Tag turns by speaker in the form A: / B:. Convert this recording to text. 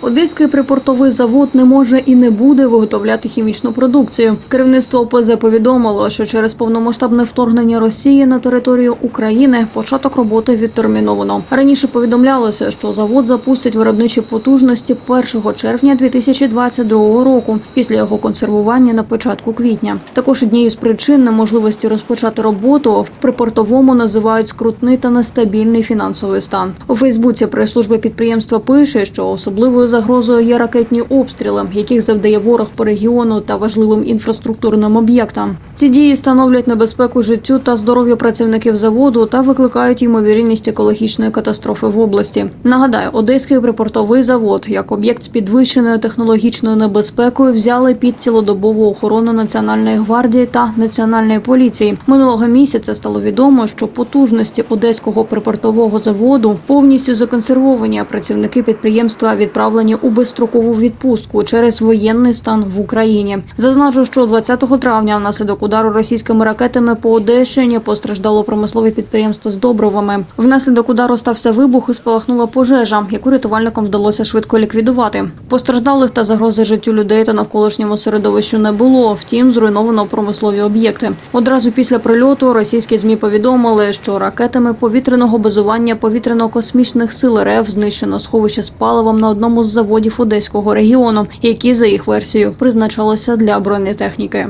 A: Одеський припортовий завод не може і не буде виготовляти хімічну продукцію. Керівництво ОПЗ повідомило, що через повномасштабне вторгнення Росії на територію України початок роботи відтерміновано. Раніше повідомлялося, що завод запустять виробничі потужності 1 червня 2022 року, після його консервування на початку квітня. Також однією з причин неможливості розпочати роботу в припортовому називають скрутний та нестабільний фінансовий стан. У Фейсбуці прес-служба підприємства пише, що особливою загрозою є ракетні обстріли, яких завдає ворог по регіону та важливим інфраструктурним об'єктам. Ці дії становлять небезпеку життю та здоров'ю працівників заводу та викликають ймовірність екологічної катастрофи в області. Нагадаю, Одеський припортовий завод як об'єкт з підвищеною технологічною небезпекою взяли під цілодобову охорону Національної гвардії та національної поліції. Минулого місяця стало відомо, що потужності одеського припортового заводу повністю законсервовані. а Працівники підприємства відправлені у безстрокову відпустку через воєнний стан в Україні. Зазначу, що 20 травня внаслідок удару російськими ракетами по Одещині постраждало промислове підприємство з добривами. Внаслідок удару стався вибух і спалахнула пожежа, яку рятувальникам вдалося швидко ліквідувати. Постраждалих та загрози життю людей та навколишньому середовищу не було. Втім, зруйновано промислові об'єкти. Одразу після прильоту російські змі повідомили, що ракетами повітряного базування повітряно-космічних сил РФ знищено сховище з паливом на одному з заводів одеського регіону, які за їх версією призначалися для бронетехніки.